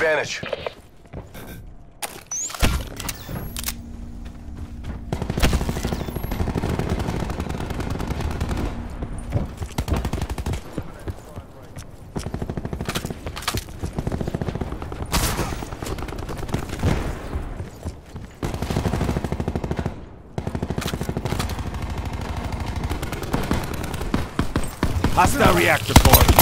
advantage. Hostile reactor core.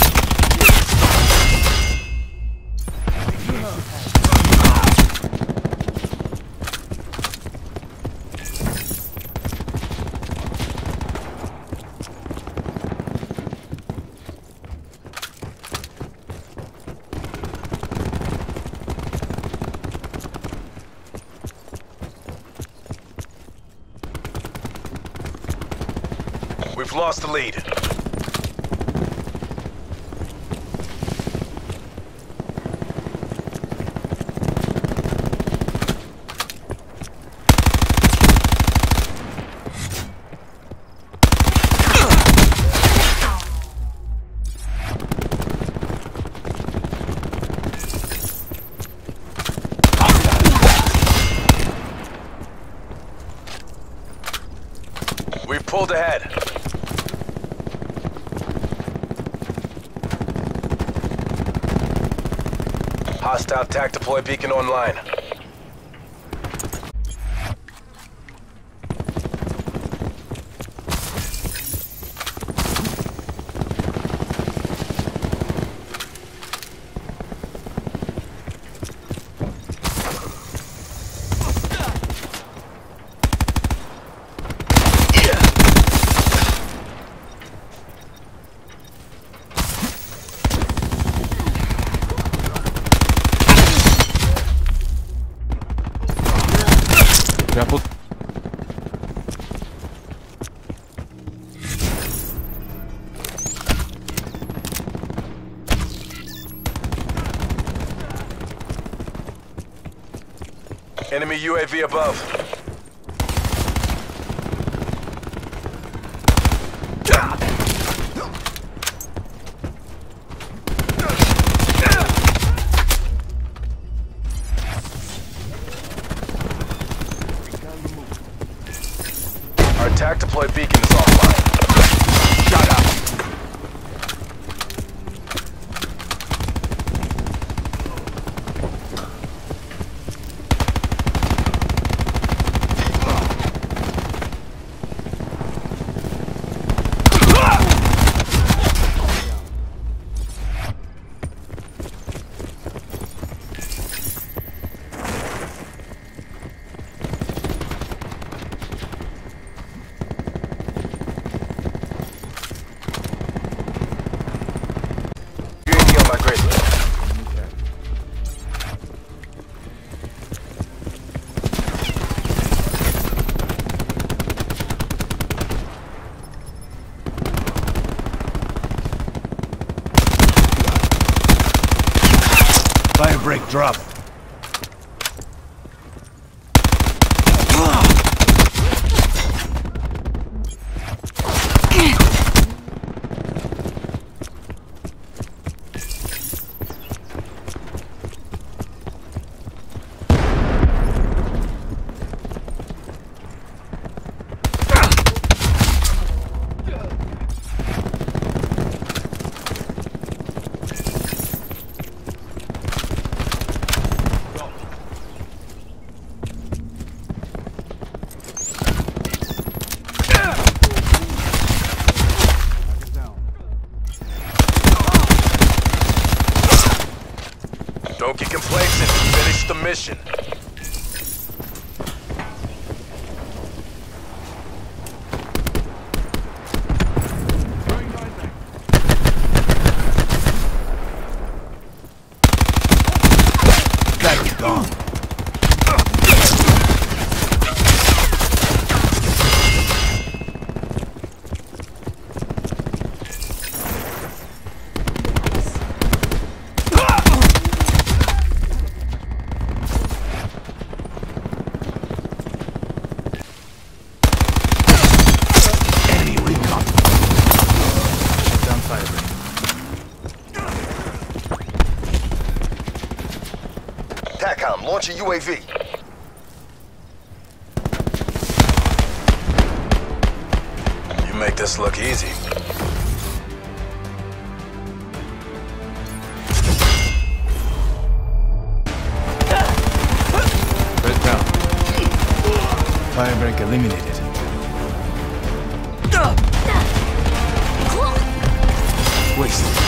We've lost the lead. We've pulled ahead. Hostile TAC deploy beacon online. Grapple. Enemy UAV above. TAC deploy beacon is. Firebreak drop. Mission. Guy is gone. Enemy recon. Down Firebreak. SATCOM. Launch a UAV. You make this look easy. Right down. Firebreak eliminated. Wasted.